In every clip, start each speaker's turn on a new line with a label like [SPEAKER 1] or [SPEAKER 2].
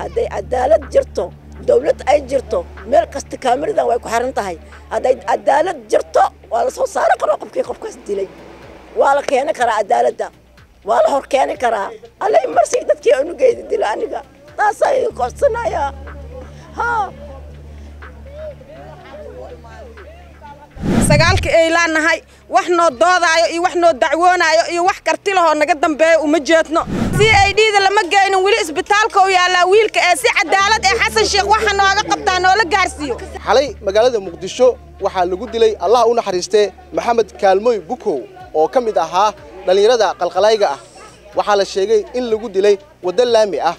[SPEAKER 1] hadday cadaalad jirto dawlad ay jirto meel kasta kaamiradan way ku xiran tahay. Hadday cadaalad jirto waa la soo saari karaa qofkii qofkaas dilay. Waa la keeni karaa cadaaladda. Waa la hor keeni karaa. Allay marsi dadkii unugeeda dila aniga. Taasaa idin korsanayaa haa
[SPEAKER 2] sagaalka eylaan nahay wax noo doodaayo iyo wax noo dacwoonaayo iyo wax karti lahoo naga dambeeyo uma jeedno. Si ay dhiida lama geynin weli isbitaalka u yaallaa wiilka ee si cadaalad ee xasan sheekh waxa nooga qabtaa noola gaarsiiyo.
[SPEAKER 3] Xalay magaalada muqdisho waxaa lagu dilay allah u naxariistee maxamed kaalmoy bukow oo ka mid ahaa dhallinyarada qalqalayga ah. Waxaa la sheegay in lagu dilay waddo laami ah.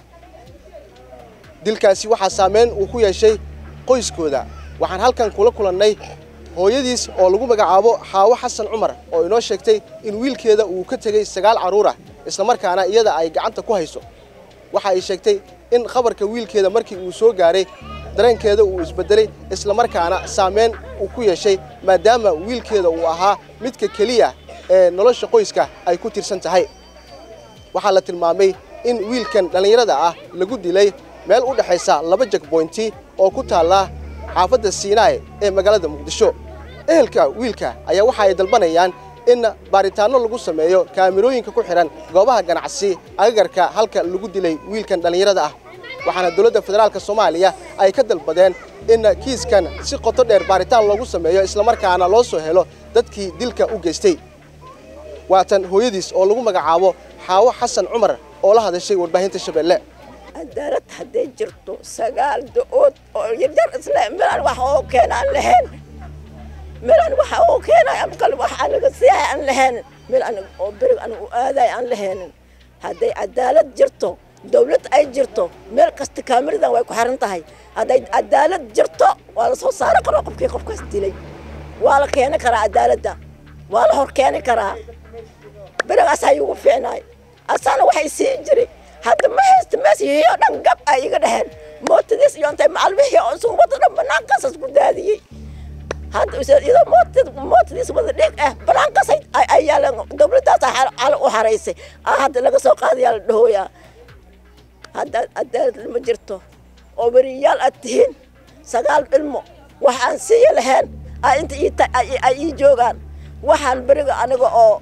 [SPEAKER 3] Dilkaasi waxaa saamayn uu ku yeeshay qoyskooda. Waxaan halkan kula kulannay hooyadiis oo lagu magacaabo xaawo xasan cumar oo inoo sheegtay in wiilkeeda uu ka tegey sagaal carruur ah islamarkaana iyada ay gacanta ku hayso. Waxa ay sheegtay in khabarka wiilkeeda markii uu soo gaaray dareenkeeda uu isbeddelay islamarkaana saamayn uu ku yeeshay maadaama wiilkeeda uu ahaa midka keliya ee nolosha qoyska ay ku tirsan tahay. Waxaa la tilmaamay in wiilkan dhallinyarada ah lagu dilay meel u dhexaysa laba jagboynti oo ku taalla xaafadda siinaay ee magaalada muqdisho ehelka wiilka ayaa waxa ay dalbanayaan in baaritaanno lagu sameeyo kaamirooyinka ku xidhan goobaha ganacsi agagarka halka lagu dilay wiilkan dhallinyarada ah. Waxaana dowladda federaalka soomaaliya ay ka dalbadeen in kiiskan si qoto dheer baaritaan loogu sameeyo islamarkaana loo soo helo dadkii dilka u geystay. Waatan hooyadiis oo lagu magacaabo xaawo xasan cumar oo la hadashay warbaahinta shabeelle
[SPEAKER 1] cadaalad hadday jirto sagaal da'ood oo yaryar meelaan wax oo keena aan lahayn meelaan wax oo keenay ama kale wax aniga siyahay aan lahayn. Meel aniga oo berig aniga u aadaay aan lahaynin hadday cadaalad jirto dawlad ay jirto meel kasta kaamiradan way ku xiran tahay. Hadday cadaalad jirto waa la soo saari karaa qofkii qofkaas dilay. Waa la keeni karaa cadaaladda. Waa la hor keeni karaa. Berigaas hay ugu fiicnaay asaana waxay siin jiray. Hadda ma haysta meeshiiyo dhan gab ay iga dhaheen. Mootadiis iyo intay macalmihii oo isugu wada dhan banaankaasas ku daadiyey hadda iyadoo mootad mootadiis wada dhig ah banaankaas ay yaaleen dawladdaas xala u haraysay. Aa hadda laga soo qaadayaa la dhahooyaa hadda cadaalad lama jirto. Oo weriyaal aad tihiin. Sagaal ilmo wax aan siiya lahayn. Aa inta ay ii joogaan. Waxaan beriga aniga oo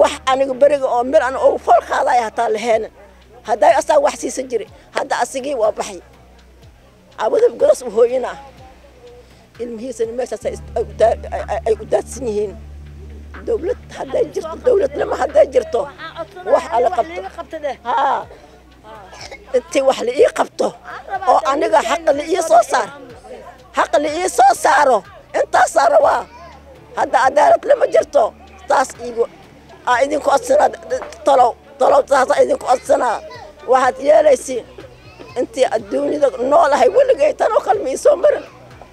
[SPEAKER 1] wax aniga beriga oo meel an ugu fool qaadaya hataa laheenin hadday asaa wax siisa jiri. Hadda asigii waa baxay. Cawada goros u hooyina ilmihiisana meeshaas ay u daadsan yihiin. Dawlad hadday jirto dawladnimo hadday jirto wax ala qabto. haa. Intii wax la ii qabto oo aniga xaqa la ii soo saar xaqa la ii soo saaro. Intaasaa rabaa hadda cadaalad lama jirto taas iigu aa idinku odsanaa talow talow taasaa idinku odsanaa waxaad yeelaysiin intii adduunyada noolahay weligay tanoo kale ma iisoo marin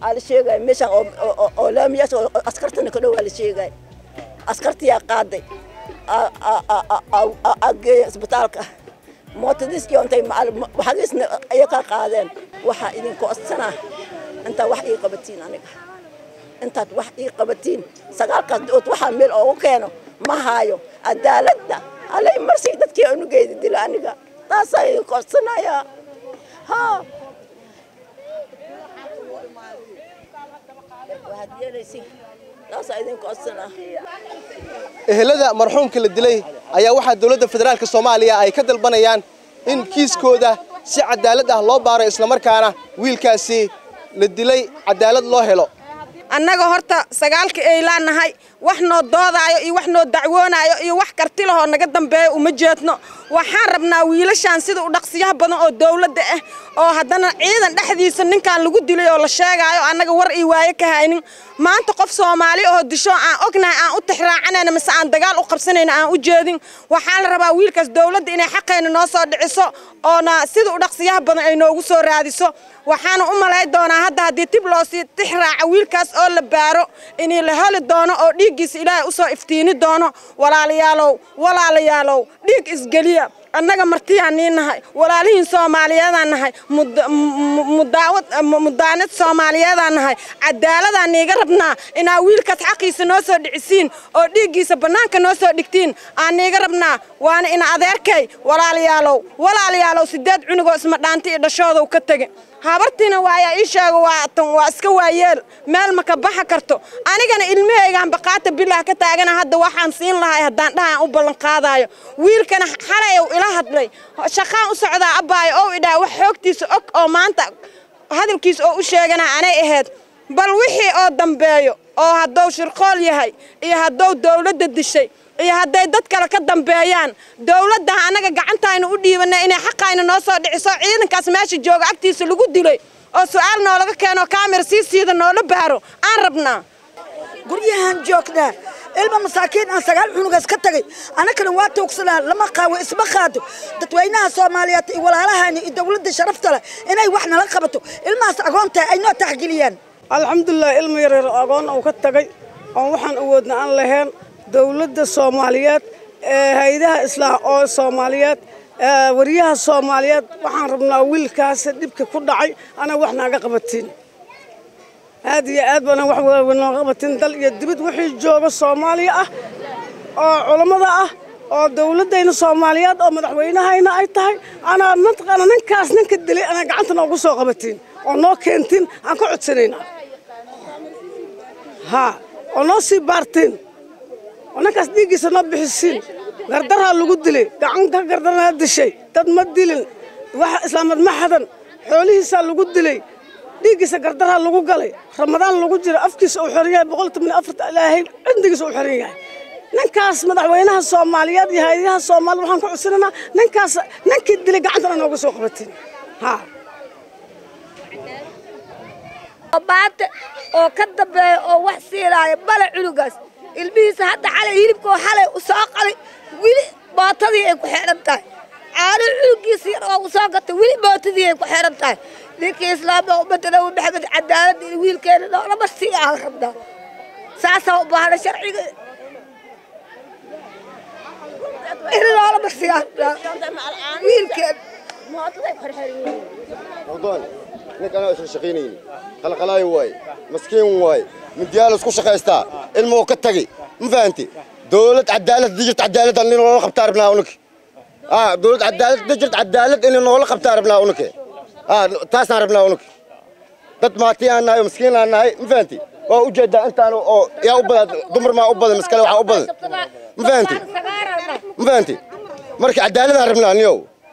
[SPEAKER 1] la sheegaya meeshaan oo laamiyaas askartana ka dhow aa la sheegaya askartiyaa qaaday. Aa geeya isbitaalka. Mootadiis iyo intay waxagiisna ayay ka qaadeen. Waxaa idinku odsanaa intaa wax ii qabatiin aniga. Intaad wax ii qabatiin. Sagaalkaas dood waxaa meel oogu keeno ma haayo. Cadaaladda allay marsi dadkii unugeeda dila aniga. Taasaa idinku codsanayaa haa waxaad taasaa codsanaa
[SPEAKER 3] ehelada marxuumka la dilay ayaa waxaa dowladda federaalka soomaaliya ay ka dalbanayaan in kiiskooda si cadaalad ah loo baaro islamarkaana wiilkaasi la dilay cadaalad loo helo.
[SPEAKER 2] Annaga horta sagaalka eylaan nahay wax noo doodaayo iyo wax noo dacwoonaayo iyo wax karti lahoo naga dambeeyo uma jeedno. Waxaan rabnaa wiilashaan sida u dhaqsiyaha badan oo dawladda ah oo haddana ciidan dhexdiisa ninkan lagu dilay oo la sheegaayo annaga war ii waaye ka haynin. Maanta qof soomaali oo disho aan ognahay aan u tixraacanayna mise aan dagaal u qabsanayna aan u jeedin. Waxaa la rabaa wiilkaas dawladda inay xaqayna noo soo dhiciso oona sida u dhaqsiyaha badan ay noogu soo raadiso. Waxaana u malay doonaa hadda haddii tib loo sii tix raaca wiilkaas oo la baaro inii la heli doono oo dhiiggiisa ilaahay u soo iftiini doono walaalayaalow walaalayaalow dhiig isgeliya annaga martiyaan nii nahay walaalihiin soomaaliyeedaan nahay mudaanad soomaaliyeedaan nahay cadaaladaan niiga rabnaa inaa wiilkaas xaqiisa noo soo dhicisiin oo dhiiggiisa bannaanka noo soo dhigtiin aan niiga rabnaa waana ina adeerkay walaalayaalow walaalayaalow sideed cunugoo isma dhaanti iyo dhashoodow ka tege. Habartiina waayaa ii sheego waatan waa iska waayeel meel ma ka baxa karto. Anigana ilmahaygaan baqaata bilah ka taagana hadda waxaan siin lahay haddaan dhahaan u ballanqaadaayo wiilkana xalay ila hadlay. Shaqaan u socdaa abbaayo oo idhaa wax xoogtiisa og oo maanta hadalkiisa oo u sheegana anay ahayd bal wixii oo dambeeyo oo hadduu shirqool yahay iyo hadduu dawladda dishay iyo hadday dad kale ka dambeeyaan dawladda annaga gacantaynu u dhiibanay inay xaqayna noo soo dhiciso ciidankaas meesha jooga agtiisa lagu dilay oo su'aal noolaga keeno kaamira sii siida noola baaro aan rabnaa.
[SPEAKER 4] Guryahan joognaa ilma masaakiin aan sagaal cunugaas ka tagay. Annagana waa tuugsanaa lama qaawo isma qaado. Dadweynaha soomaaliyeed iyo walaalahani iyo dawladda sharafta leh inay wax nala qabato. Ilmahaas agoonta ay noo taxgeliyaan
[SPEAKER 5] alxamdulilah ilma yareer agoon uu ka tagay. Oon waxaan awoodna aan lahayn dawladda soomaaliyeed ee hay'adaha islaam oo soomaaliyeed wariyaha soomaaliyeed. Waxaan rabnaa wiilkaas dhibka ku dhacay anaa wax naaga qabatiin aad iyo aad baana wax nooga qabatin dal iyo dibid. Wixii jooga soomaaliya ah oo culammada ah oo dawladdayna soomaaliyeed oo madaxweynahayna ay tahay. Anaa mataqaana ninkaas ninka dilay anaa gacanta noogu soo qabatiin oo noo keentiin aan ka codsanaynaa haa oo noo sii baartiin oo ninkaas dhiiggiisa noo bixisiin gardaraa lagu dilay gacan ka dishay dad ma dilin. Wax islaamad ma xadan xoolihiisaa lagu dilay dhiiggiisa gardaraa lagu galay. Ramadaan lagu jiro afkiisa uu xiran yahay boqol toban afarta ilaahay cindigiisa uu xiran yahay ninkaas madaxweynaha soomaaliyeed iyo hay'adaha soomaaliyed waxaan ku codsananaa ninkaas ninkii dilay gacantana nooga soo qabatiin haa
[SPEAKER 6] baate oo ka dambeeya oo wax siinaaya bale cunugaas. Ilmihiisa hadda xalay hilibkoo xalay u soo qalay. Weli bootadii ay ku xidhan tahay. Caano cunugiisa yar oo u soo gatay weli bootadii ay ku xidhan tahay ninkii islaama ummadana u maxamed cadaalad in wiilkeenana lama sii aan rabnaa saasaa u baahna sharciga lama sii aan rabnaa wiilkeen
[SPEAKER 7] عضال نك أنا أشر شقيني خلق لاي واي مسكين واي من ديال سكو شقيستا الموكتقي مفانتي دولة عدالة دجرت عدالة اللي نغلق بتاربنا ونك آه دولة عدالة دجرت عدالة اللي نغلق بتاربنا ونك Ah, taasaan rabnaa unug. Dad maati aan nahay oo miskiin aan nahay ma fahanti? Waa u jeedaa intaan oo yaa u badan dumar maa u badan miskale waxaa u badan ma fahanti? Ma fahanti? Marka cadaaladaan rabnaa niyow.